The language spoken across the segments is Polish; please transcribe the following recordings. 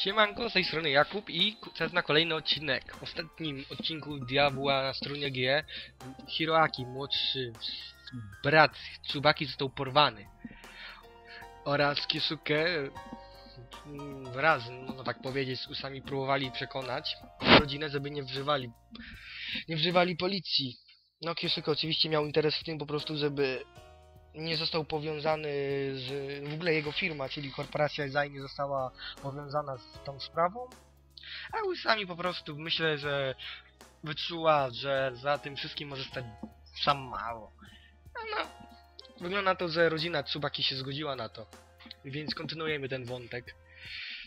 Siemanko, z tej strony Jakub i czas na kolejny odcinek. W ostatnim odcinku Diabła na stronie G Hiroaki, młodszy brat Tsubaki został porwany. Oraz Kisuke mm, wraz, no tak powiedzieć, z usami próbowali przekonać rodzinę, żeby nie wżywali, nie wżywali policji. No Kisuke oczywiście miał interes w tym po prostu, żeby nie został powiązany z... w ogóle jego firma, czyli korporacja Zai nie została powiązana z tą sprawą. A Usami po prostu myślę, że wyczuła, że za tym wszystkim może stać sam mało. No, wygląda to, że rodzina Tsubaki się zgodziła na to. Więc kontynuujemy ten wątek.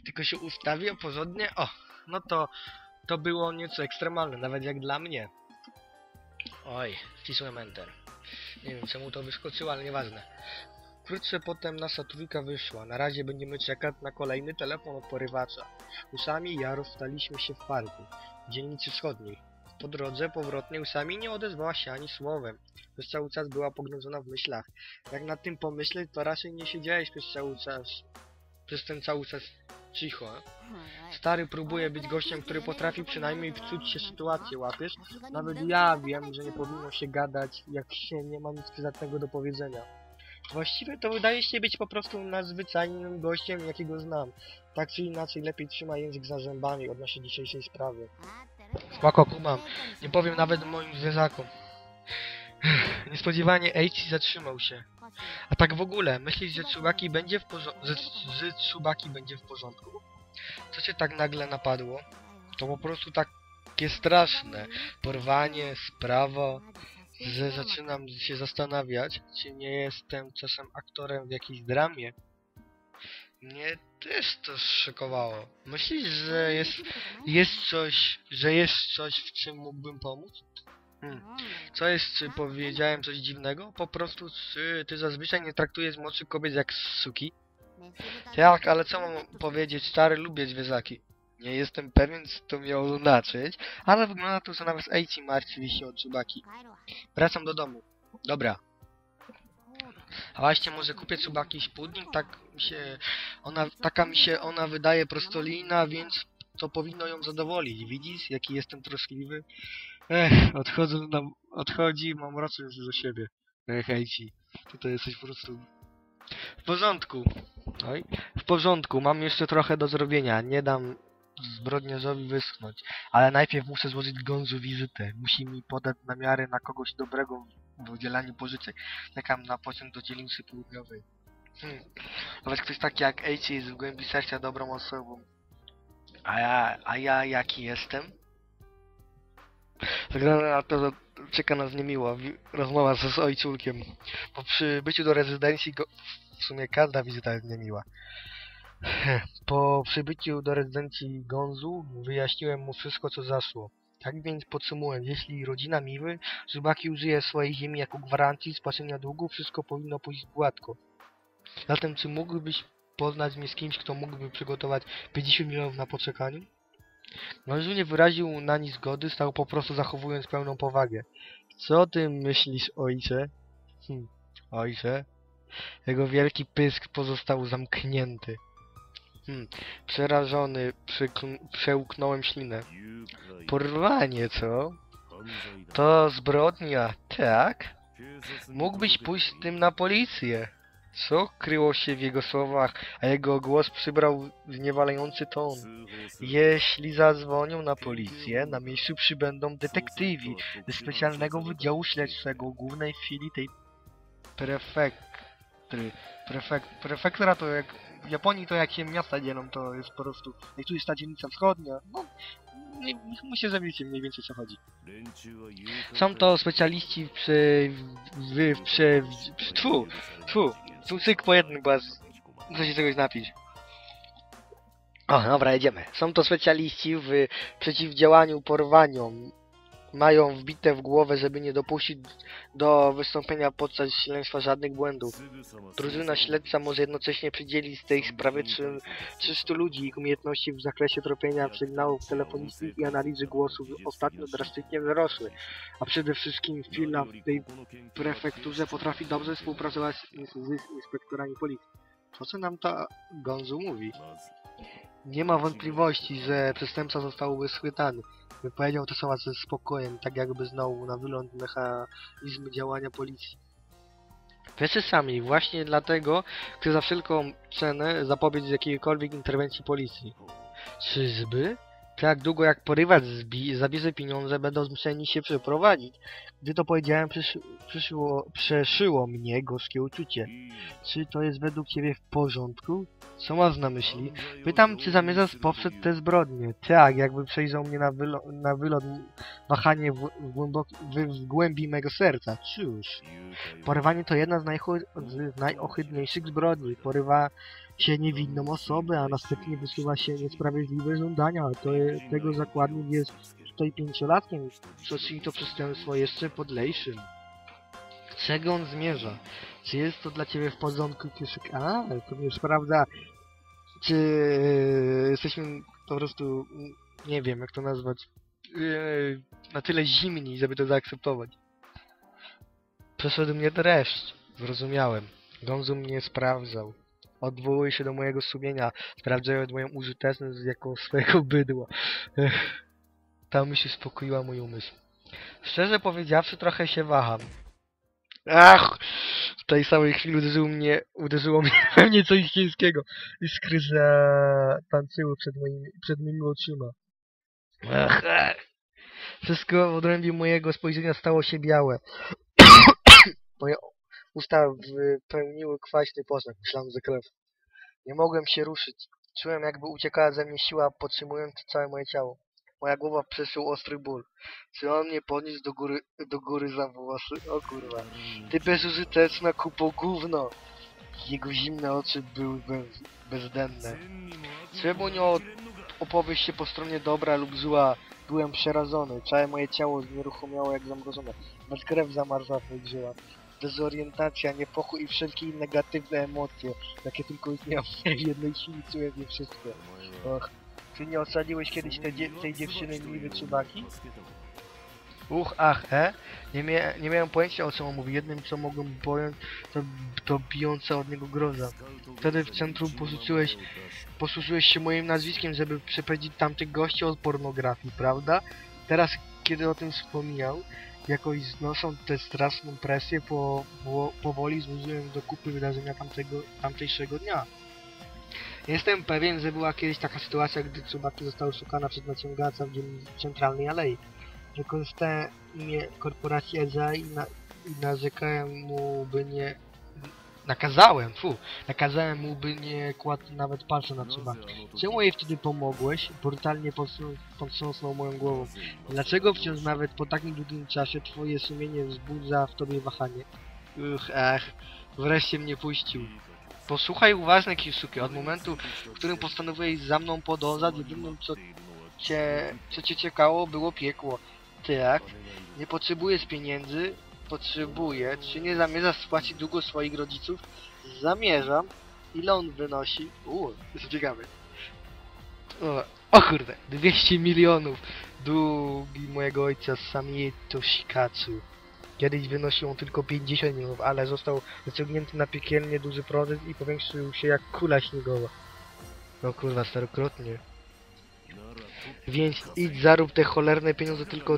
Tylko się ustawię porządnie. O, no to to było nieco ekstremalne, nawet jak dla mnie. Oj, wcisłem enter. Nie wiem czemu to wyskoczyło, ale nieważne. Wkrótce potem nasza trójka wyszła. Na razie będziemy czekać na kolejny telefon od porywacza. Usami i ja rozstaliśmy się w parku, w dzielnicy wschodniej. Po drodze powrotnej Usami nie odezwała się ani słowem. Przez cały czas była pogrążona w myślach. Jak nad tym pomyśleć, to raczej nie siedziałeś przez cały czas... Przez ten cały czas cicho. Stary próbuje być gościem, który potrafi przynajmniej wczuć się w sytuację, łapiesz? Nawet ja wiem, że nie powinno się gadać, jak się nie ma nic przydatnego do powiedzenia. Właściwie to wydaje się być po prostu nadzwyczajnym gościem, jakiego znam. Tak czy inaczej, lepiej trzyma język za zębami odnośnie dzisiejszej sprawy. Spoko, kumam. Nie powiem nawet moim zwierzakom. Niespodziewanie Eichi zatrzymał się. A tak w ogóle, myślisz, że Tsubaki będzie w porządku? Że, będzie w porządku? Co cię tak nagle napadło? To po prostu takie straszne. Porwanie, sprawa, że zaczynam się zastanawiać, czy nie jestem czasem aktorem w jakiejś dramie. Mnie też to szokowało. Myślisz, że jest, jest coś, że jest coś, w czym mógłbym pomóc? Hmm. Co jest, czy powiedziałem coś dziwnego? Po prostu, czy ty zazwyczaj nie traktujesz młodszych kobiet jak suki? Tak, ale co mam powiedzieć? Stary, lubię zwierzaki. Nie jestem pewien, co to miało znaczyć, ale wygląda to, że nawet Eichi martwi się o Tsubaki. Wracam do domu. Dobra. A właśnie może kupię Tsubaki spódnik, tak mi się... Ona, taka mi się ona wydaje prostolina, więc to powinno ją zadowolić. Widzisz, jaki jestem troskliwy? Ech, odchodzę na... odchodzi, mam mroczność do siebie. Ech, ty to jesteś po prostu... W porządku. Oj, w porządku, mam jeszcze trochę do zrobienia. Nie dam zbrodniarzowi wyschnąć. Ale najpierw muszę złożyć Gonzu wizytę. Musi mi podać namiary na kogoś dobrego w udzielaniu pożyczek. Czekam na pociąg do dzielnicy południowej. Hmm. Nawet ktoś taki jak Eichi jest w głębi serca dobrą osobą. A ja, a ja jaki jestem? Wygląda na to, czeka nas niemiła rozmowa z, z. Po przybyciu do rezydencji go... W sumie każda wizyta jest niemiła. Po przybyciu do rezydencji Gonzu wyjaśniłem mu wszystko, co zaszło. Tak więc podsumując, jeśli rodzina Miwy, Zubaki użyje swojej ziemi jako gwarancji spłacenia długu, wszystko powinno pójść gładko. Zatem, czy mógłbyś poznać mnie z kimś, kto mógłby przygotować 50 milionów na poczekaniu? Gonzu nie wyraził na nic zgody, stał po prostu zachowując pełną powagę. Co o tym myślisz, ojcze? Hm, ojcze? Jego wielki pysk pozostał zamknięty. Hmm. Przerażony, przełknąłem ślinę. Porwanie, co? To zbrodnia, tak? Mógłbyś pójść z tym na policję. Co kryło się w jego słowach, a jego głos przybrał zniewalający ton. Jeśli zadzwonią na policję, na miejscu przybędą detektywi ze specjalnego wydziału śledczego głównej filii tej prefektry. Prefekt, prefektura to jak w Japonii to jak się miasta dzielą, to jest po prostu. Jak tu jest ta dzielnica wschodnia, no nie, że wiecie mniej więcej co chodzi. Są to specjaliści przy... w, przy tfu, tfu, cyk po jednym, bo muszę się czegoś napić. O, dobra, jedziemy. Są to specjaliści w przeciwdziałaniu porwaniom. Mają wbite w głowę, żeby nie dopuścić do wystąpienia podczas śledztwa żadnych błędów. Drużyna śledcza może jednocześnie przydzielić z tej sprawy trzy- 300 ludzi. Ich umiejętności w zakresie tropienia sygnałów telefonicznych i analizy głosów ostatnio drastycznie wzrosły. A przede wszystkim firma w tej prefekturze potrafi dobrze współpracować z, inspektorami policji. To co nam ta Gonzu mówi? Nie ma wątpliwości, że przestępca zostałby schwytany. Wypowiedział te słowa ze spokojem, tak jakby znał na wygląd mechanizmy działania policji. Wiecie sami, właśnie dlatego chcę za wszelką cenę zapobiec jakiejkolwiek interwencji policji. Czyżby? Tak długo jak porywacz zabierze pieniądze, będą zmuszeni się przeprowadzić. Gdy to powiedziałem, przysz- przeszyło mnie gorzkie uczucie. Czy to jest według ciebie w porządku? Co masz na myśli? Pytam, czy zamierzasz poprzeć te zbrodnie? Tak, jakby przejrzał mnie na, wylo- na wylot wahanie w, w, w, głębi mego serca. Cóż, porwanie to jedna z, z najohydniejszych zbrodni. Porywa się niewinną osobę, a następnie wysuwa się niesprawiedliwe żądania. To tego zakładnik jest tutaj pięciolatkiem, co czyni to przestępstwo jeszcze podlejszym. Czego on zmierza? Czy jest to dla ciebie w porządku, Kieszyk? A, to mnie sprawdza, czy e, jesteśmy po prostu, nie wiem jak to nazwać, e, na tyle zimni, żeby to zaakceptować. Przeszedł mnie dreszcz. Zrozumiałem. Gonzu mnie sprawdzał. Odwołuje się do mojego sumienia, sprawdzając moją użyteczność jako swojego bydła. Ta myśl uspokoiła mój umysł. Szczerze powiedziawszy, trochę się waham. Ach! W tej samej chwili uderzyło mnie, uderzyło mnie we mnie coś chińskiego. Iskry zatańczyły przed moimi, przed moimi oczyma. Ach, ach. Wszystko w odrębie mojego spojrzenia stało się białe. Moje usta wypełniły kwaśny posmak. Myślałem, że krew. Nie mogłem się ruszyć. Czułem, jakby uciekała ze mnie siła, podtrzymując całe moje ciało. Moja głowa przeszył ostry ból. Czy on mnie podniósł do góry, do góry za włosy? O kurwa. Ty bezużyteczna kupo gówno! Jego zimne oczy były bez, bezdenne. Czemu nie o- opowiesz się po stronie dobra lub zła? Byłem przerażony. Całe moje ciało znieruchomiało jak zamrożone. Bez krew zamarzła w. Dezorientacja, niepokój i wszelkie negatywne emocje, jakie tylko istnieją w jednej chwili, czuję je wszystko. Och, czy nie ocaliłeś kiedyś te dzie tej dziewczyny Miły Czubaki? Uch, ach, e? Nie, mia nie miałem pojęcia o czym on mówi. Jednym co mogłem pojąć to, to bijąca od niego groza. Wtedy w centrum posłużyłeś, posłużyłeś się moim nazwiskiem, żeby przeprowadzić tamtych gości od pornografii, prawda? Teraz, kiedy o tym wspomniał, jakoś znoszą tę straszną presję, po, po, powoli złożyłem do kupy wydarzenia tamtego, tamtejszego dnia. Jestem pewien, że była kiedyś taka sytuacja, gdy Tsubaki została szukana przez naciągacza w centralnej alei. Wykorzystałem imię korporacji EZA i, na, i narzekałem mu, by nie... Nakazałem, fu, nakazałem mu, by nie kładł nawet palca na Tsubaki. Czemu jej wtedy pomogłeś? Brutalnie potrząs- potrząsnął moją głową. Dlaczego wciąż nawet po takim długim czasie twoje sumienie wzbudza w tobie wahanie? Uch, ach, wreszcie mnie puścił. Posłuchaj uważnie, Kisuke, od momentu, w którym postanowiłeś za mną podążać, jedynym co cię, co cię ciekało było piekło. Tak, nie potrzebujesz pieniędzy, potrzebuję. Czy nie zamierzasz spłacić długu swoich rodziców? Zamierzam. Ile on wynosi? Uuu, zbiegamy. O, o kurde, 200 milionów. Długi mojego ojca Samieto Shikatsu. Kiedyś wynosił on tylko 50 milionów, ale został zaciągnięty na piekielnie duży procent i powiększył się jak kula śniegowa. No kurwa, starokrotnie. Więc idź zarób te cholerne pieniądze tylko...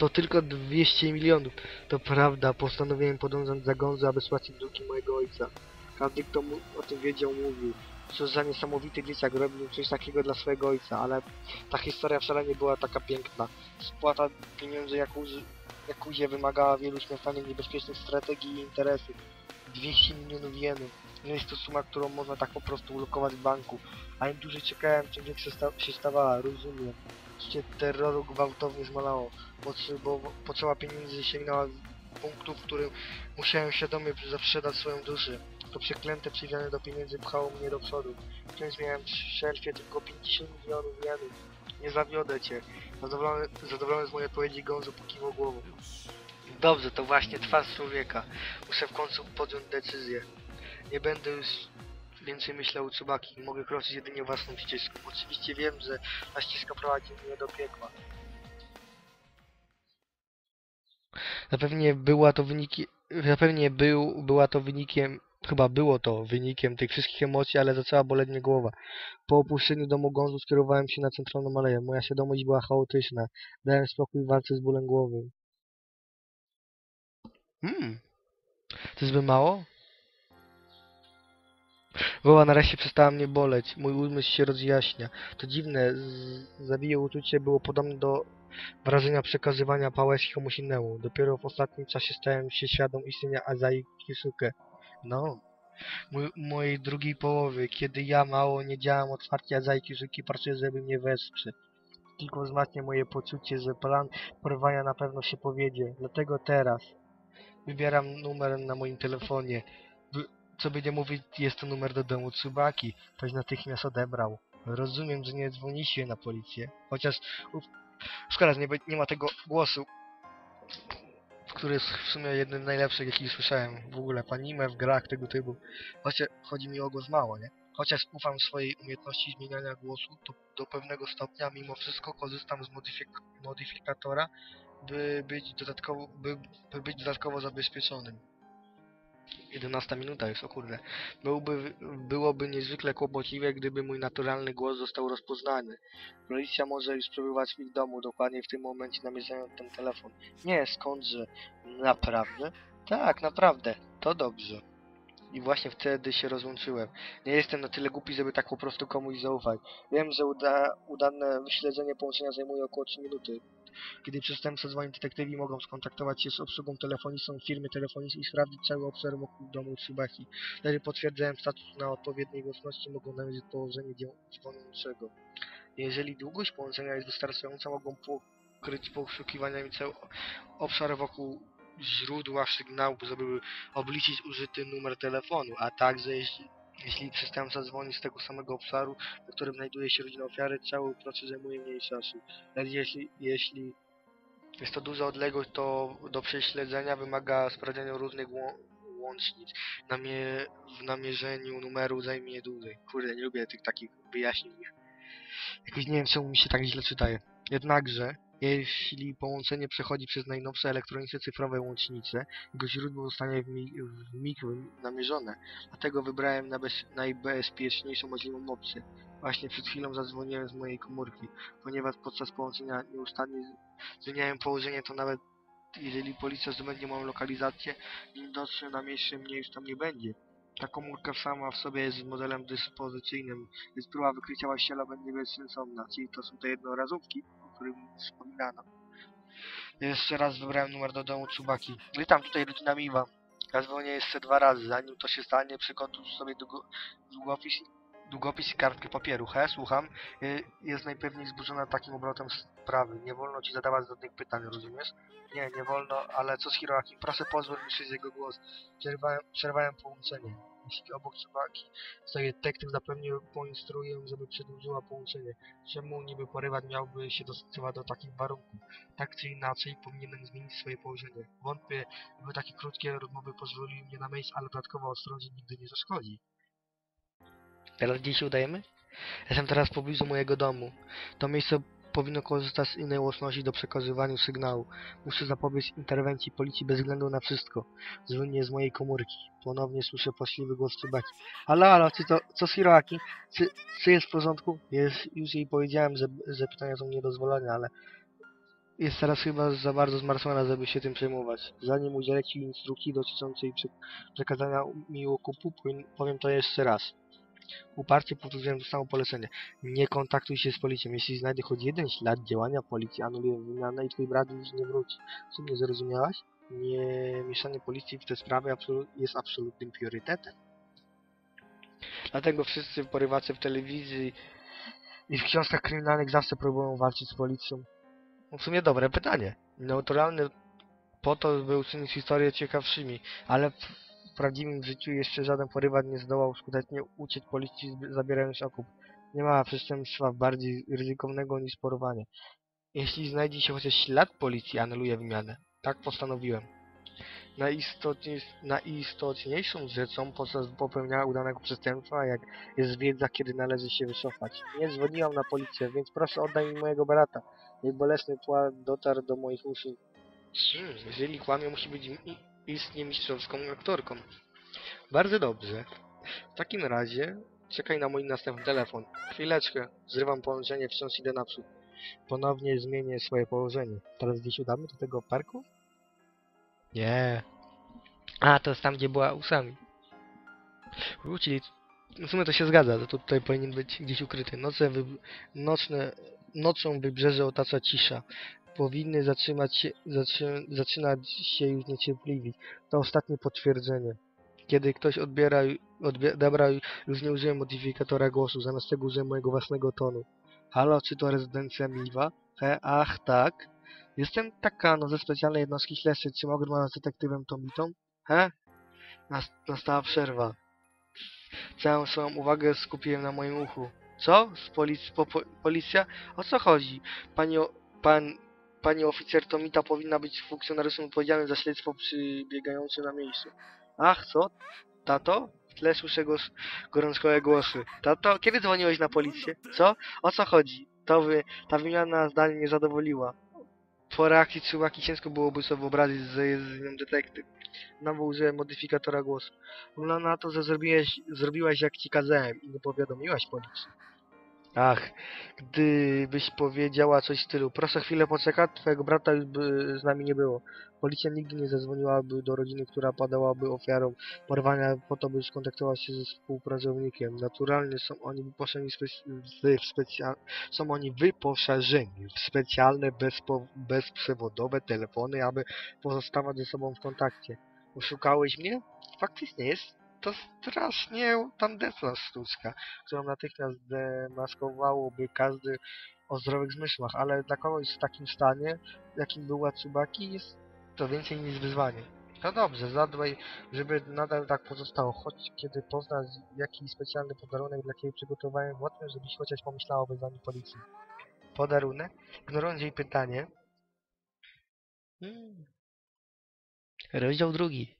To, tylko 200 milionów. To prawda, postanowiłem podążać za Gonzo, aby spłacić długi mojego ojca. Każdy, kto mu o tym wiedział, mówił. Co za niesamowity dzieciak robił coś takiego dla swojego ojca, ale ta historia wcale nie była taka piękna. Spłata pieniędzy Jakuzie wymagała wielu śmiertelnie niebezpiecznych strategii i interesów. 200 milionów jenów. Nie jest to suma, którą można tak po prostu ulokować w banku. A im dłużej czekałem, tym większa się stawała, rozumiem. Życie terroru gwałtownie zmalało. Potrzeba, potrzeba pieniędzy sięgnęła punktu, w którym musiałem świadomie zaprzedać swoją duszę. To przeklęte przywiązanie do pieniędzy pchało mnie do przodu. Wciąż miałem w szelfie tylko 50 milionów jenów. Nie zawiodę cię. Zadowolony, zadowolony z mojej odpowiedzi Gonzo pokiwał głową. Dobrze, to właśnie twarz człowieka. Muszę w końcu podjąć decyzję. Nie będę już więcej myślał o Tsubaki. Mogę kroczyć jedynie własną ścieżką. Oczywiście wiem, że ta ścieżka prowadzi mnie do piekła. Zapewnie była to wyniki... Zapewnie był, była to wynikiem Chyba było to wynikiem tych wszystkich emocji, ale zaczęła boleć mnie głowa. Po opuszczeniu domu Gonzu skierowałem się na centralną aleję. Moja świadomość była chaotyczna. Dałem spokój w walce z bólem głowy. Hmm. To by mało? Głowa nareszcie przestała mnie boleć. Mój umysł się rozjaśnia. To dziwne. Z... Zabije uczucie było podobne do wrażenia przekazywania pałeczki komuś innemu. Dopiero w ostatnim czasie stałem się świadom istnienia Azai Kisuke. No. Mój, mojej drugiej połowy, kiedy ja mało nie działam otwarcie Azai Kisuke, pracuję, żeby mnie wesprzeć. Tylko wzmacnia moje poczucie, że plan porwania na pewno się powiedzie. Dlatego teraz wybieram numer na moim telefonie. Co by nie mówić, jest to numer do domu Tsubaki. Ktoś natychmiast odebrał. Rozumiem, że nie dzwonicie na policję. Chociaż szkoda, nie, nie ma tego głosu, który jest w sumie jednym z najlepszych, jaki słyszałem w ogóle w anime, w grach tego typu. Chociaż chodzi mi o głos mało, nie? Chociaż ufam swojej umiejętności zmieniania głosu, to do pewnego stopnia mimo wszystko korzystam z modyfik- modyfikatora, by być dodatkowo, by, by być dodatkowo zabezpieczonym. 11 minuta jest, o kurde. Byłby, byłoby niezwykle kłopotliwe, gdyby mój naturalny głos został rozpoznany. Policja może już przebywać w ich domu, dokładnie w tym momencie namierzając ten telefon. Nie, skądże? Naprawdę? Tak, naprawdę. To dobrze. I właśnie wtedy się rozłączyłem. Nie jestem na tyle głupi, żeby tak po prostu komuś zaufać. Wiem, że uda, udane wyśledzenie połączenia zajmuje około 3 minuty. Kiedy przestępca dzwoni detektywi, mogą skontaktować się z obsługą telefoniczną firmy telefonicznej i sprawdzić cały obszar wokół domu Tsubaki. Wtedy potwierdzając status na odpowiedniej głośności, mogą namierzyć położenie dzwoniącego. Jeżeli długość połączenia jest wystarczająca, mogą pokryć poszukiwaniami cały obszar wokół źródła sygnału, żeby obliczyć użyty numer telefonu, a także jeśli, jeśli przestępca dzwoni z tego samego obszaru, na którym znajduje się rodzina ofiary, cały proces zajmuje mniej czasu. Lecz jeśli, jeśli jest to duża odległość, to do prześledzenia wymaga sprawdzenia różnych łą łącznic. Namie w namierzeniu numeru zajmie dłużej. Kurde, nie lubię tych takich wyjaśnień. Jakoś nie wiem, czemu mi się tak źle czytaje. Jednakże, jeśli połączenie przechodzi przez najnowsze elektroniczne cyfrowe łącznice, jego źródło zostanie w mig, w mig namierzone. Dlatego wybrałem na bez, najbezpieczniejszą możliwą opcję. Właśnie przed chwilą zadzwoniłem z mojej komórki, ponieważ podczas połączenia nieustannie zmieniałem położenie, to nawet jeżeli policja zdobędzie moją lokalizację, nim dotrze na miejsce, mnie już tam nie będzie. Ta komórka sama w sobie jest modelem dyspozycyjnym, więc próba wykrycia właściciela będzie bezsensowna, czyli to są te jednorazówki, o których wspominano. Jeszcze raz wybrałem numer do domu Tsubaki. Witam tutaj rodzina Miwa. Ja dzwonię jeszcze dwa razy, zanim to się stanie, przygotuj sobie długo, długopis, długopis i kartkę papieru. He, słucham. Y, Jest najpewniej zburzona takim obrotem sprawy. Nie wolno ci zadawać żadnych pytań, rozumiesz? Nie, nie wolno, ale co z Hiroaki? Proszę pozwól mi słyszeć jego głos. Przerwałem, przerwałem połączenie. Obok Tsubaki stoi detektyw, zapewne poinstruuję, żeby przedłużyła połączenie. Czemu niby porywacz miałby się dostosować do takich warunków? Tak czy inaczej powinienem zmienić swoje położenie. Wątpię, by takie krótkie rozmowy pozwoliły mnie na myśl, ale dodatkowa ostrożność nigdy nie zaszkodzi. Teraz gdzie się udajemy? Jestem teraz w pobliżu mojego domu. To miejsce powinno korzystać z innej łączności do przekazywania sygnału. Muszę zapobiec interwencji policji bez względu na wszystko. Dzwonię z mojej komórki. Ponownie słyszę płaśliwy głos Tsubaki. Halo, halo, czy to, co z Hiroaki? Czy, czy jest w porządku? Jest, już jej powiedziałem, że, że pytania są niedozwolone, ale jest teraz chyba za bardzo zmartwiona, żeby się tym przejmować. Zanim udzielę Ci instrukcji dotyczącej prze przekazania mi okupu, powiem to jeszcze raz. Uparcie powtórzyłem to samo polecenie. Nie kontaktuj się z policją. Jeśli znajdę choć jeden ślad działania policji, anuluję wymianę i twój brat już nie wróci. Co mnie zrozumiałaś? Nie mieszanie policji w te sprawy absolu jest absolutnym priorytetem. Dlatego wszyscy porywacze w telewizji i w książkach kryminalnych zawsze próbują walczyć z policją. No w sumie dobre pytanie. Neutralny po to, by uczynić historię ciekawszymi, ale w prawdziwym życiu jeszcze żaden porywacz nie zdołał skutecznie uciec policji zabierając okup. Nie ma przestępstwa bardziej ryzykownego niż porwanie. Jeśli znajdzie się chociaż ślad policji, anuluję wymianę. Tak postanowiłem. Najistotniej, najistotniejszą rzeczą podczas popełniania udanego przestępstwa, jak jest wiedza, kiedy należy się wycofać. Nie dzwoniłam na policję, więc proszę oddaj mi mojego brata. Jej bolesny płacz dotarł do moich uszu. Hmm, jeżeli kłamie, musi być i- istnie mistrzowską aktorką. Bardzo dobrze. W takim razie czekaj na mój następny telefon. Chwileczkę. Zrywam połączenie, wciąż idę naprzód. Ponownie zmienię swoje położenie. Teraz gdzieś udamy do tego parku? Nie. A, to jest tam, gdzie była usami. Wrócili. W sumie to się zgadza, że tutaj powinien być gdzieś ukryty. Noce. Nocne... Nocą wybrzeże otacza cisza. Powinny zatrzymać się... Zatrzy... Zaczynać się już niecierpliwić. To ostatnie potwierdzenie. Kiedy ktoś odbiera... Odbiera... Dobra, już nie użyłem modyfikatora głosu, zamiast tego użyłem mojego własnego tonu. Halo, czy to rezydencja Miwa? He, ach, tak. Jestem Takano ze specjalnej jednostki śledczej. Czy mogę rozmawiać z detektywem Tomitą? He? Nas, nastała przerwa. Całą swoją uwagę skupiłem na moim uchu. Co? Z polic po, po, policja? O co chodzi? Pani, pan, pani oficer Tomita powinna być funkcjonariuszem odpowiedzialnym za śledztwo przybiegającym na miejscu. Ach, co? Tato? W tle słyszę głos, gorączkowe głosy. Tato, kiedy dzwoniłeś na policję? Co? O co chodzi? To wy, ta wymiana zdań nie zadowoliła. Po reakcji Tsubaki ciężko byłoby sobie wyobrazić, że jest z nią detektyw. Znowu użyłem modyfikatora głosu. Wygląda na to, że zrobiłeś, zrobiłaś jak ci kazałem i nie powiadomiłaś policji. Ach, gdybyś powiedziała coś w stylu, proszę chwilę poczekać, twojego brata już by z nami nie było. Policja nigdy nie zadzwoniłaby do rodziny, która padałaby ofiarą porwania po to, by skontaktować się ze współpracownikiem. Naturalnie są oni wyposażeni w, spec- w specja- są oni wyposażeni w specjalne bezpo- bezprzewodowe telefony, aby pozostawać ze sobą w kontakcie. Oszukałeś mnie? Faktycznie jest to strasznie tandetna sztuczka, którą natychmiast demaskowałoby każdy o zdrowych zmysłach, ale dla kogoś w takim stanie, jakim była Tsubaki, jest to więcej niż wyzwanie. No dobrze, zadbaj, żeby nadal tak pozostało, choć kiedy poznasz, jaki specjalny podarunek dla Ciebie przygotowałem, wątpię, żebyś chociaż pomyślała o wezwaniu policji. Podarunek? Ignorując jej pytanie. Hmm. Rozdział drugi.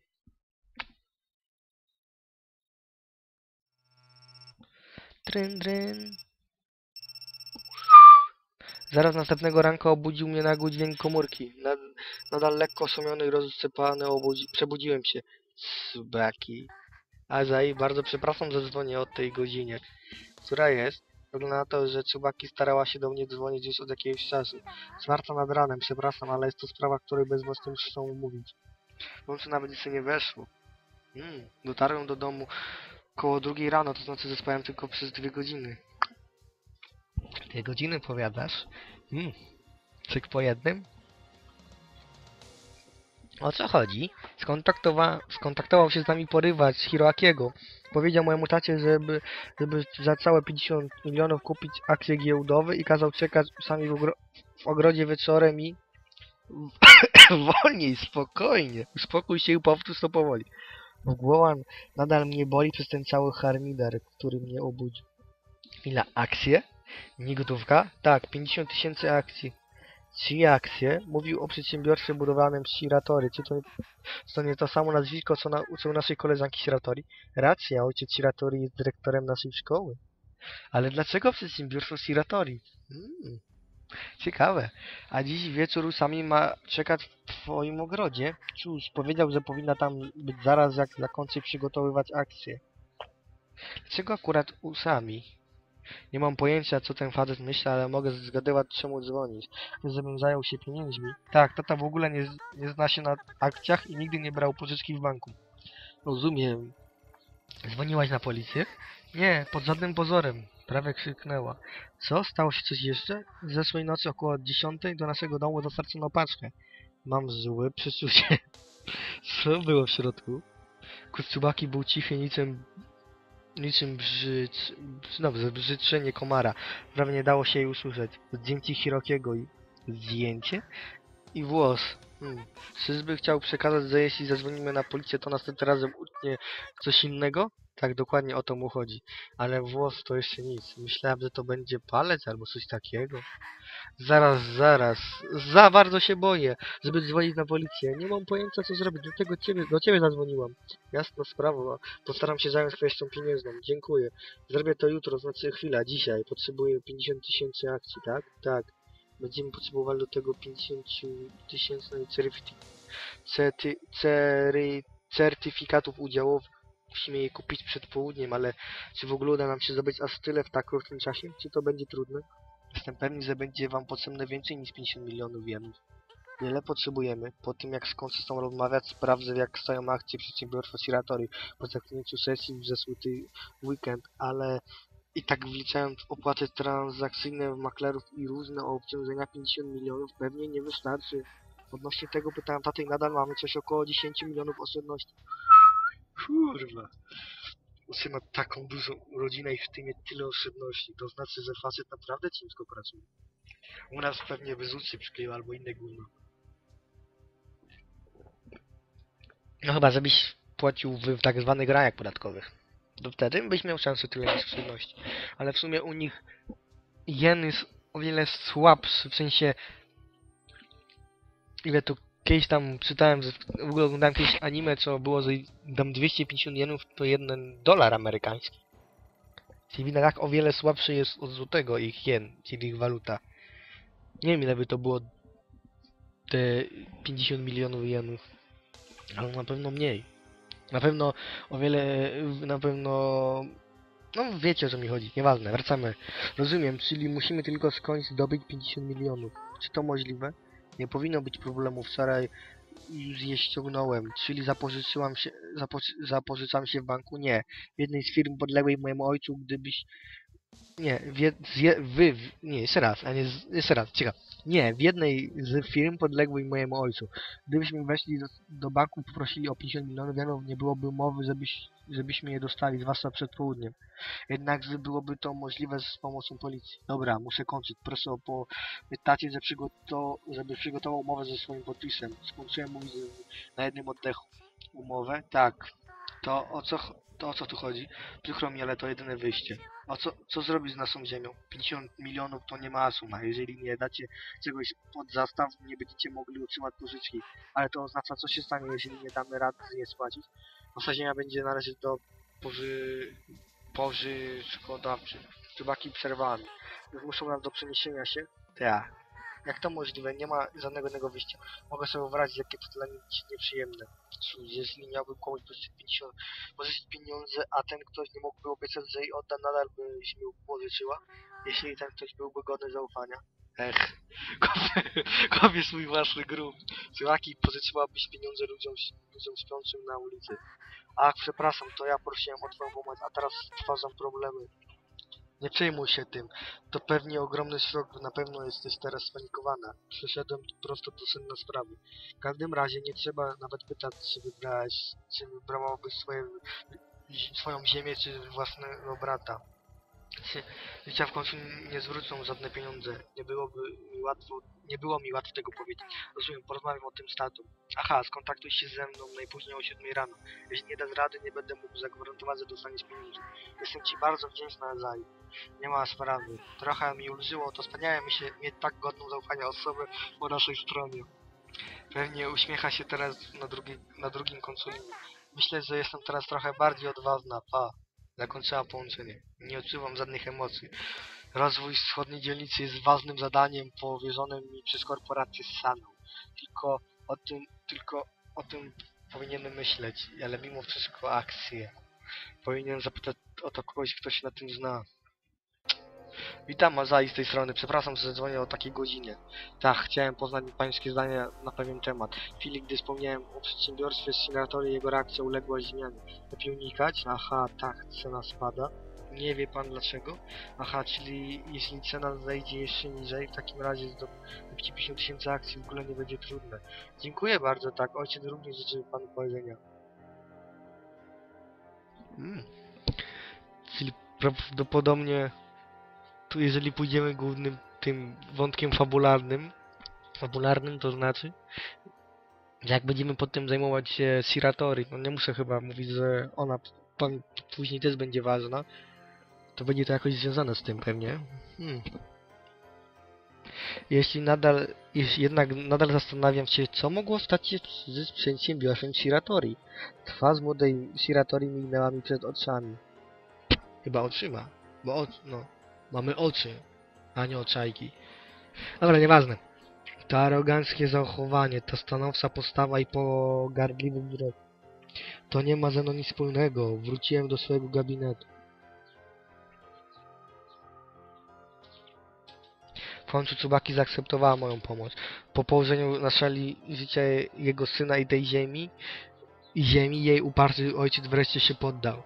Dryn, dryn. Zaraz następnego ranka obudził mnie nagły dźwięk komórki. Nad, nadal lekko oszołomiony i rozsypany obudzi, przebudziłem się. Subaki. Azaj, bardzo przepraszam, że dzwonię o tej godzinie. Która jest? Wygląda na to, że Tsubaki starała się do mnie dzwonić już od jakiegoś czasu. Czwarta nad ranem, przepraszam, ale jest to sprawa, której bez was nie muszę mówić. Końcu nawet jeszcze nie weszło. Hmm, dotarłem do domu koło drugiej rano, to znaczy zaspałem tylko przez dwie godziny. Dwie godziny powiadasz? Hmm. Cyk po jednym? O co chodzi? Skontaktowa skontaktował się z nami porywacz Hiroakiego. Powiedział mojemu tacie, żeby, żeby za całe 50 milionów kupić akcje giełdowe i kazał czekać sami w, ogro w ogrodzie wieczorem i... Wolniej, spokojnie. Uspokój się i powtórz to powoli. Głowa nadal mnie boli przez ten cały harmider, który mnie obudził. Chwila, akcje? Nie gotówka? Tak, 50 tysięcy akcji. Czyje akcje? Mówił o przedsiębiorstwie budowlanym Shiratori. Czy to, czy to nie to samo nazwisko, co, na, co u naszej koleżanki Shiratori? Racja, ojciec Shiratori jest dyrektorem naszej szkoły. Ale dlaczego przedsiębiorstwo Shiratori? Hmm. Ciekawe. A dziś wieczór sami ma czekać w twoim ogrodzie? Cóż, powiedział, że powinna tam być zaraz jak zakończy przygotowywać akcję. Dlaczego akurat usami? Nie mam pojęcia, co ten facet myśli, ale mogę zgadywać, czemu dzwonić. Żebym zajął się pieniędzmi. Tak, tata w ogóle nie, nie zna się na akcjach i nigdy nie brał pożyczki w banku. Rozumiem. Dzwoniłaś na policję? Nie, pod żadnym pozorem. Prawie krzyknęła. Co? Stało się coś jeszcze? Zeszłej nocy około 10 do naszego domu dostarczono paczkę. Mam złe przeczucie. Co było w środku? Kutsubaki był cichy niczym... Niczym brzyd... Dobrze, brzydczenie komara. Prawie nie dało się jej usłyszeć. Zdjęcie Hirokiego i... Zdjęcie? I włos. Hmm. Czyżby chciał przekazać, że jeśli zadzwonimy na policję, to następnym razem utnie coś innego? Tak, dokładnie o to mu chodzi. Ale włos to jeszcze nic. Myślałem, że to będzie palec albo coś takiego. Zaraz, zaraz. Za bardzo się boję, żeby dzwonić na policję. Nie mam pojęcia, co zrobić. Do tego ciebie, do ciebie zadzwoniłam. Jasna sprawa. Postaram się zająć kwestią pieniężną. Dziękuję. Zrobię to jutro, znaczy chwila, dzisiaj. Potrzebuję 50 tysięcy akcji, tak? Tak. Będziemy potrzebowali do tego 50 tysięcy cery- certyfikatów udziałów Musimy je kupić przed południem, ale czy w ogóle uda nam się zdobyć aż tyle w tak krótkim czasie? Czy to będzie trudne? Jestem pewny, że będzie wam potrzebne więcej niż 50 milionów jenów. Wiele potrzebujemy. Po tym jak z tą rozmawiać, sprawdzę jak stoją akcje przedsiębiorstwa Siratori po zamknięciu sesji w zeszły weekend, ale i tak wliczając opłaty transakcyjne w maklerów i różne obciążenia 50 milionów pewnie nie wystarczy. Odnośnie tego pytałem tatę i nadal mamy coś około 10 milionów oszczędności. Kurwa. Syn ma taką dużą rodzinę i w tym tyle oszczędności. To znaczy, że facet naprawdę ciężko pracuje. U nas pewnie wyzucie przykleił albo inne gówno. No chyba, żebyś płacił w, w tak zwanych rajach podatkowych. To wtedy byś miał szansę tyle oszczędności. Ale w sumie u nich jen jest o wiele słabszy, w sensie ile to kiedyś tam czytałem, w ogóle oglądałem kiedyś anime, co było, że tam 250 jenów to jeden dolar amerykański. Czyli widać jak o wiele słabszy jest od złotego ich jen, czyli ich waluta. Nie wiem ile by to było te 50 milionów jenów, ale na pewno mniej. Na pewno o wiele, na pewno... No wiecie o co mi chodzi, nieważne, wracamy. Rozumiem, czyli musimy tylko skądś zdobyć 50 milionów. Czy to możliwe? Nie powinno być problemu, wczoraj już je ściągnąłem, czyli zapożyczyłam się, zapoży, zapożyczam się w banku? Nie. W jednej z firm podległej mojemu ojcu, gdybyś... Nie, w jed, z je, wy, w, nie, jeszcze raz, a nie, jeszcze raz, ciekaw. Nie, w jednej z firm podległej mojemu ojcu. Gdybyśmy weszli do, do banku poprosili o 50 milionów nie byłoby mowy, żebyś, żebyśmy je dostali, zwłaszcza przed południem. Jednakże byłoby to możliwe z pomocą policji. Dobra, muszę kończyć. Proszę o po tacie, że przygoto, żeby przygotował umowę ze swoim podpisem. Skończyłem mówić na jednym oddechu. Umowę? Tak. To o co, to o co tu chodzi? Przykro mi, ale to jedyne wyjście. O co, co zrobić z naszą ziemią? 50 milionów to nie mała suma. Jeżeli nie dacie czegoś pod zastaw, nie będziecie mogli utrzymać pożyczki. Ale to oznacza, co się stanie, jeżeli nie damy rady nie spłacić. Nasza ziemia będzie należeć do poży... pożyczkodawczych. Czubaki przerwany. Zmuszą nas do przeniesienia się? Tak. Jak to możliwe? Nie ma żadnego innego wyjścia. Mogę sobie wyobrazić, jakie to dla nich nieprzyjemne. Cóż, Jeśli miałbym komuś pożyczyć 50, pożyczyć pieniądze, a ten ktoś nie mógłby obiecać, że jej odda, nadal byś mi pożyczyła? Jeśli ten ktoś byłby godny zaufania. Ech, kopie swój własny grób. Człowieki, pożyczyłabyś pieniądze ludziom, ludziom śpiącym na ulicy. Ach, przepraszam, to ja prosiłem o twoją pomoc, a teraz stwarzam problemy. Nie przejmuj się tym. To pewnie ogromny szok, na pewno jesteś teraz spanikowana. Przyszedłem prosto do sedna sprawy. W każdym razie nie trzeba nawet pytać, czy wybrałaś, czy wybrałabyś swoje, swoją ziemię, czy własnego brata. Ży- Życia w końcu nie zwrócą żadne pieniądze. Nie byłoby mi łatwo, nie było mi łatwo tego powiedzieć. Rozumiem, porozmawiam o tym z tatą. Aha, skontaktuj się ze mną najpóźniej o 7 rano. Jeśli nie dasz rady, nie będę mógł zagwarantować, że dostaniesz pieniądze. Jestem ci bardzo wdzięczna za ich. Nie ma sprawy. Trochę mi ulżyło, to wspaniałe mi się mieć tak godną zaufania osobę po naszej stronie. Pewnie uśmiecha się teraz na, drugi, na drugim końcu. Myślę, że jestem teraz trochę bardziej odważna. Pa. Zakończyła połączenie. Nie odczuwam żadnych emocji. Rozwój wschodniej dzielnicy jest ważnym zadaniem powierzonym mi przez korporację Saną. Tylko o tym, tylko o tym powinienem myśleć, ale mimo wszystko akcje. Powinienem zapytać o to kogoś, kto się na tym zna. Witam Mazai z tej strony. Przepraszam, że dzwonię o takiej godzinie. Tak, chciałem poznać pańskie zdanie na pewien temat. W chwili, gdy wspomniałem o przedsiębiorstwie Sinatory, jego reakcja uległa zmianie. Lepiej unikać? Aha, tak, cena spada. Nie wie pan dlaczego? Aha, czyli jeśli cena zejdzie jeszcze niżej, w takim razie zdobycie 50 tysięcy akcji w ogóle nie będzie trudne. Dziękuję bardzo, tak, ojciec również życzy panu powodzenia. Hmm. Czyli prawdopodobnie tu jeżeli pójdziemy głównym tym wątkiem fabularnym, fabularnym to znaczy, jak będziemy potem zajmować się Siratori, no nie muszę chyba mówić, że ona później też będzie ważna, to będzie to jakoś związane z tym pewnie. Hmm. Jeśli nadal, jeśli jednak nadal zastanawiam się, co mogło stać się z przedsiębiorstwem Shiratori. Twarz młodej Shiratori minęła mi przed oczami. Chyba oczyma, bo oczy, no, mamy oczy, a nie oczajki. Dobra, nieważne. To aroganckie zachowanie, ta stanowcza postawa i pogardliwy wzrok. To nie ma ze mną nic wspólnego. Wróciłem do swojego gabinetu. W końcu Tsubaki zaakceptowała moją pomoc. Po położeniu na szali życia jego syna i tej ziemi, ziemi, jej uparty ojciec wreszcie się poddał.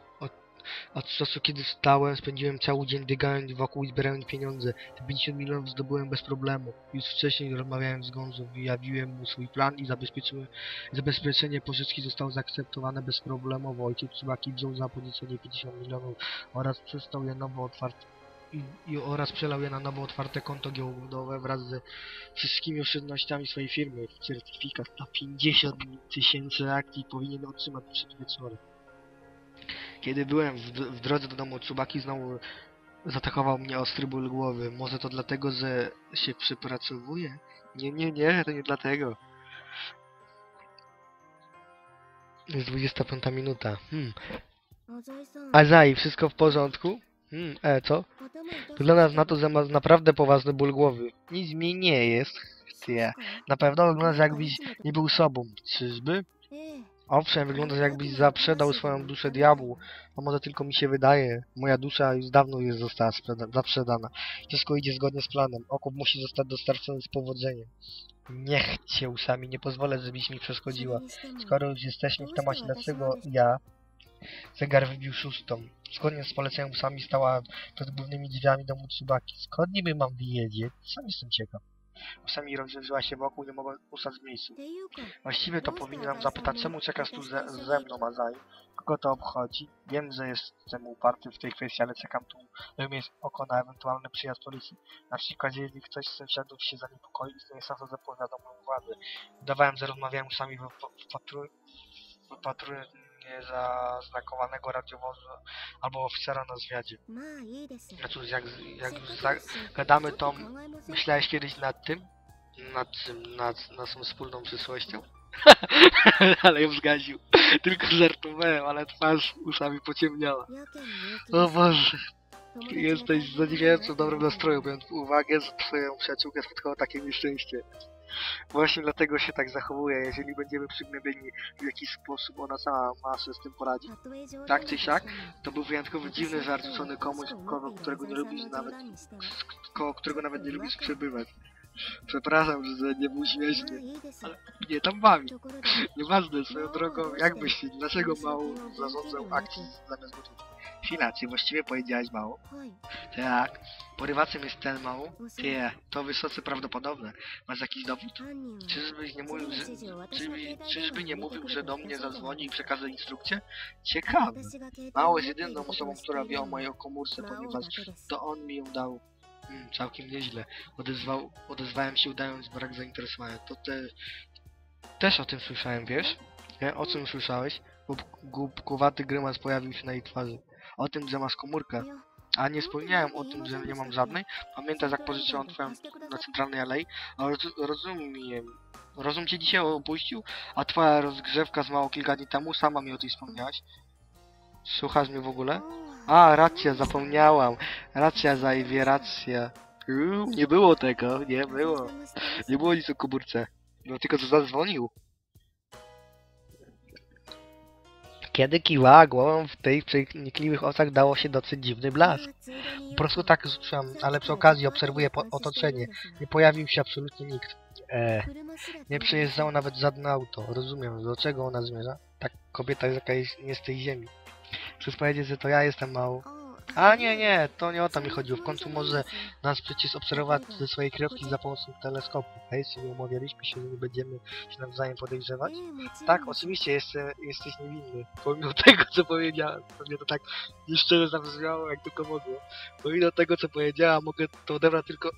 Od, czasu, kiedy wstałem, spędziłem cały dzień biegając wokół i zbierając pieniądze. Te 50 milionów zdobyłem bez problemu. Już wcześniej rozmawiałem z Gonzo, wyjawiłem mu swój plan i zabezpieczyłem, zabezpieczenie pożyczki zostało zaakceptowane bezproblemowo. Ojciec Tsubaki wziął za pożyczenie 50 milionów oraz przestał je nowo otwarte i, i oraz przelał je na nowo otwarte konto giełdowe wraz ze wszystkimi oszczędnościami swojej firmy. Certyfikat na 50 tysięcy akcji powinien otrzymać przed wieczorem. Kiedy byłem w, w drodze do domu Tsubaki znowu zaatakował mnie ostry ból głowy. Może to dlatego, że się przepracowuje? Nie, nie, nie, to nie dlatego. Jest 25 minuta. Hmm. Azai, wszystko w porządku? Hmm, e, co? Wygląda na to, że masz naprawdę poważny ból głowy. Nic mi nie jest. Ty, na pewno wyglądasz jakbyś nie był sobą. Czyżby? Owszem, wyglądasz jakbyś zaprzedał swoją duszę diabłu. A może tylko mi się wydaje. Moja dusza już dawno jest została zaprzedana. Wszystko idzie zgodnie z planem. Okup musi zostać dostarczony z powodzeniem. Niech cię usami, nie pozwolę, żebyś mi przeszkodziła. Skoro już jesteśmy w temacie, dlaczego ja... Zegar wybił szóstą. Zgodnie z poleceniem usami stała przed głównymi drzwiami domu Tsubaki. Skąd niby mam wiedzieć? Sam jestem ciekaw. Usami rozejrzała się wokół, nie mogąc ustać w miejscu. Właściwie to powinienem zapytać, czemu czekasz tu ze, ze mną, Azai? Kogo to obchodzi? Wiem, że jestem uparty w tej kwestii, ale czekam tu, żeby mieć oko na ewentualny przyjazd policji. Na przykład, jeżeli ktoś z sąsiadów się zaniepokoi, to jest to zapowiadam władzy. Udawałem, że rozmawiałem sami wypatruję wypatruję zaznakowanego radiowozu albo oficera na zwiadzie. Cóż, jak, jak zagadamy, to myślałeś kiedyś nad tym? Nad czym? Nad naszą wspólną przyszłością? ale ją zgaził. Tylko żartowałem, ale twarz usami pociemniała. O Boże, jesteś zadziwiająco w dobrym nastroju, biorąc pod uwagę, że twoją przyjaciółkę spotkało takie nieszczęście. Właśnie dlatego się tak zachowuje. Jeżeli będziemy przygnębieni w jakiś sposób, ona sama ma się z tym poradzić. Tak czy siak, to był wyjątkowo dziwny żart rzucony komuś, kogo, którego nie lubisz nawet, koło którego nawet nie lubisz przebywać. Przepraszam, że nie był śmieszny, ale nie tam bawi. Nieważne, swoją drogą, jak myślisz, dlaczego mało zarządzał akcji zamiast gotówki? Chwila, czy właściwie powiedziałeś mało? Tak. Porywacem jest ten mało? Ty, to wysoce prawdopodobne. Masz jakiś dowód? Czyżbyś nie mówił, że, czyżby, czyżby nie mówił, że do mnie zadzwoni i przekaże instrukcję? Ciekawe. Mało jest jedyną osobą, która wie o mojej komórce, ponieważ to on mi ją dał. Hmm, całkiem nieźle. Odezwał, odezwałem się udając brak zainteresowania. To te... Też o tym słyszałem, wiesz? Nie? O czym słyszałeś? Głupkowaty grymas pojawił się na jej twarzy. O tym, że masz komórkę. A nie wspomniałem o tym, że nie mam żadnej. Pamiętasz, jak pożyczyłam twoją na centralnej alei? A roz, rozumiem. Rozum cię dzisiaj opuścił? A twoja rozgrzewka z mało kilka dni temu sama mi o tym wspomniałaś. Słuchasz mnie w ogóle? A, racja, zapomniałam. Racja, zajwie, racja. Uuu, nie było tego, nie było. Nie było nic o komórce. No tylko co zadzwonił. Kiedy kiwała głową w tych przenikliwych oczach dało się dosyć dziwny blask. Po prostu tak rzucam, ale przy okazji obserwuję otoczenie. Nie pojawił się absolutnie nikt. Eee, nie przejeżdżało nawet żadne auto. Rozumiem, do czego ona zmierza? Tak kobieta jest jakaś nie z tej ziemi. Chcesz powiedzieć, że to ja jestem mało. A nie, nie, to nie o to mi chodziło. W końcu może nas przecież obserwować ze swojej kryjówki za pomocą teleskopu. Hej, czy nie umawialiśmy się, że nie będziemy się nawzajem podejrzewać? Tak, oczywiście jestem, jesteś niewinny. Pomimo tego, co powiedziałem. Pewnie to tak nieszczerze zabrzmiało, jak tylko mogło. Pomimo tego, co powiedziałem, mogę to odebrać tylko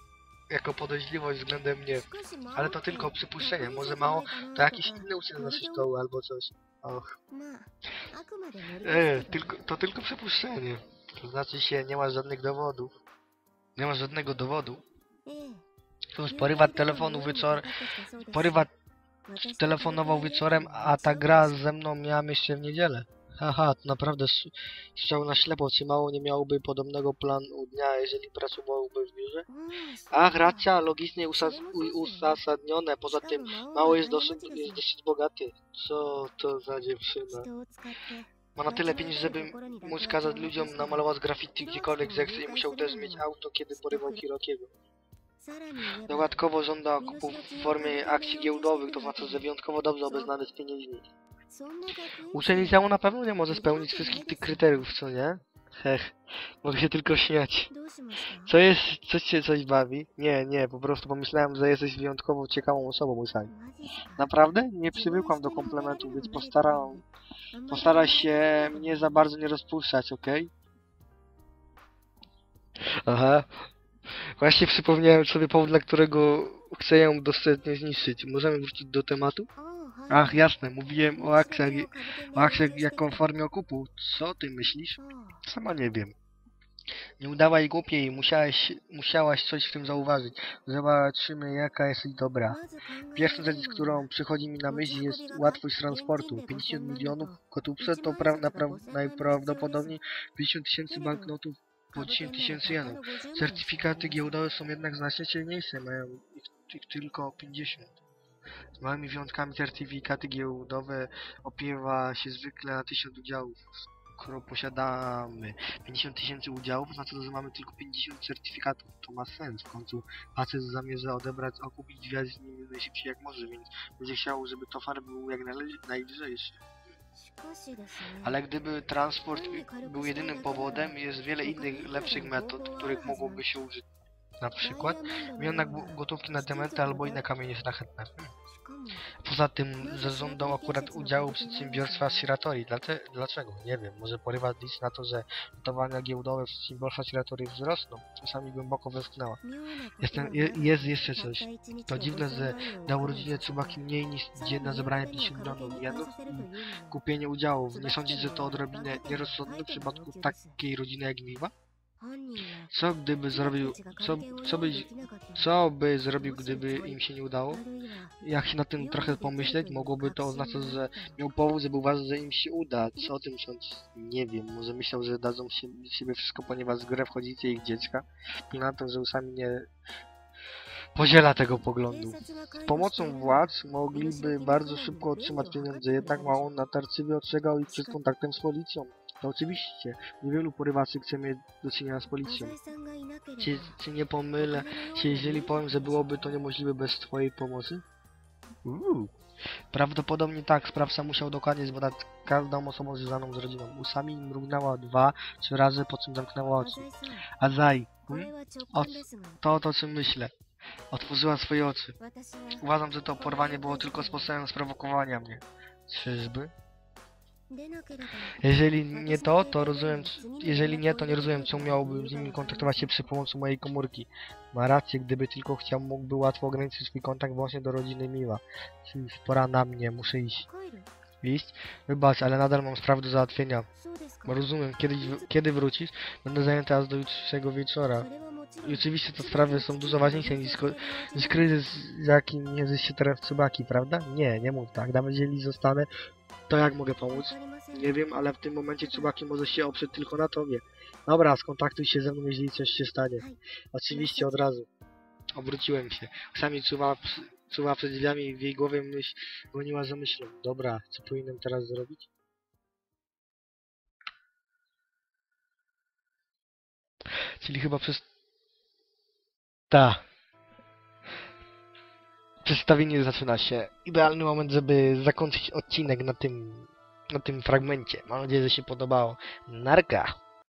jako podejrzliwość względem mnie. Ale to tylko przypuszczenie. Może mało to jakiś inny uczeń z naszej szkoły albo coś. Och. E, tylko, to tylko przypuszczenie. To znaczy się, nie ma żadnych dowodów. Nie ma żadnego dowodu. Cóż, porywacz telefonu wieczor... Porywacz telefonował wieczorem, a ta gra ze mną miała miejsce w niedzielę. Haha, to naprawdę strzał na ślepo, czy mało nie miałoby podobnego planu dnia, jeżeli pracowałby w biurze? Ach, racja, logicznie uzasadnione, poza tym mało jest dosyć, jest dosyć bogaty. Co to za dziewczyna? Ma na tyle pieniędzy, żeby móc kazać ludziom namalować graffiti gdziekolwiek zechce i musiał też mieć auto, kiedy porywał Hirokiego. Dodatkowo żąda kupów w formie akcji giełdowych, to facet, że wyjątkowo dobrze obeznany z pieniędzmi. Uczeń liceum na pewno nie może spełnić wszystkich tych kryteriów, co nie? Hech, mogę się tylko śmiać. Co jest, coś cię coś bawi? Nie, nie, po prostu pomyślałem, że jesteś wyjątkowo ciekawą osobą, Usai. Naprawdę? Nie przywykłam do komplementów, więc postaram, postaraj się mnie za bardzo nie rozpuszczać, okej? Aha. Właśnie przypomniałem sobie powód, dla którego chcę ją dostatnio zniszczyć. Możemy wrócić do tematu? Ach, jasne, mówiłem o akcjach, o akcjach jako formie okupu. Co ty myślisz? Sama nie wiem. Nie udawaj głupiej, musiałeś, musiałaś coś w tym zauważyć. Zobaczymy, jaka jesteś dobra. Pierwsza rzecz, którą przychodzi mi na myśl jest łatwość transportu. 50 milionów gotówce to pra najprawdopodobniej 50 tysięcy banknotów po 10 tysięcy jenów. Certyfikaty giełdowe są jednak znacznie silniejsze, mają ich, ich tylko 50. Z małymi wyjątkami certyfikaty giełdowe opiewa się zwykle na 1000 udziałów. Skoro posiadamy 50 tysięcy udziałów, znaczy, że mamy tylko 50 certyfikatów. To ma sens. W końcu facet zamierza odebrać okup i dźwigać z nim najszybciej jak może, więc będzie chciał, żeby towar był jak najlżejszy. Ale gdyby transport był jedynym powodem, jest wiele innych lepszych metod, których mogłoby się użyć. Na przykład wymiana gotówki na diamenty albo inne kamienie szlachetne. Poza tym zażądał akurat udziału przedsiębiorstwa Shiratori. Dlacze- Dlaczego? Nie wiem. Może porywać liczyć na to, że notowania giełdowe przedsiębiorstwa Shiratori wzrosną. Czasami głęboko westchnęła. Jestem, je, jest jeszcze coś. To dziwne, że dał rodzinie Tsubaki mniej niż dzień na zebranie 50 milionów jenów Kupienie udziałów. Nie sądzisz, że to odrobinę nierozsądne w przypadku takiej rodziny jak Miwa? Co gdyby zrobił, co, co byś, Co by zrobił, gdyby im się nie udało? Jak się na tym trochę pomyśleć, mogłoby to oznaczać, że miał powód, żeby uważać, że im się uda. Co o tym sądzisz? Nie wiem, może myślał, że dadzą się, siebie wszystko, ponieważ w grę wchodzicie ich dziecka. I na to, że sami nie podziela tego poglądu. Z pomocą władz mogliby bardzo szybko otrzymać pieniądze, jednak mało natarczywie ostrzegał ich przed kontaktem z policją. To oczywiście, niewielu porywaczy chce mieć do czynienia z policją. Czy, czy nie pomylę się, jeżeli powiem, że byłoby to niemożliwe bez twojej pomocy? Uuu. Prawdopodobnie tak, sprawca musiał dokładnie zbadać każdą osobą związaną z rodziną. Usami mrugnęła dwa, trzy razy, po czym zamknęła oczy. Azai, hmm? to o to czym myślę. Otworzyła swoje oczy. Uważam, że to porwanie było tylko sposobem sprowokowania mnie. Czyżby? Jeżeli nie to, to rozumiem, jeżeli nie, to nie rozumiem, czemu miałoby z nimi kontaktować się przy pomocy mojej komórki. Ma rację, gdyby tylko chciał, mógłby łatwo ograniczyć swój kontakt właśnie do rodziny Miła. Czyli pora na mnie, muszę iść. Iść? Wybacz, ale nadal mam sprawy do załatwienia. Rozumiem, kiedy, kiedy wrócisz? Będę zajęty aż do jutrzejszego wieczora. I oczywiście te sprawy są dużo ważniejsze niż, niż kryzys, jakim jesteście teraz w Tsubaki, prawda? Nie, nie mów tak. Nawet jeżeli zostanę, to jak mogę pomóc? Nie wiem, ale w tym momencie Tsubaki może się oprzeć tylko na tobie. Dobra, skontaktuj się ze mną, jeżeli coś się stanie. Oczywiście, od razu. Obróciłem się. Sami czuwała, ps- czuwała przed drzwiami w jej głowie myśl goniła za myślą. Dobra, co powinienem teraz zrobić? Czyli chyba przez... Ta. Przedstawienie zaczyna się. Idealny moment, żeby zakończyć odcinek na tym, na tym fragmencie. Mam nadzieję, że się podobało. Narka!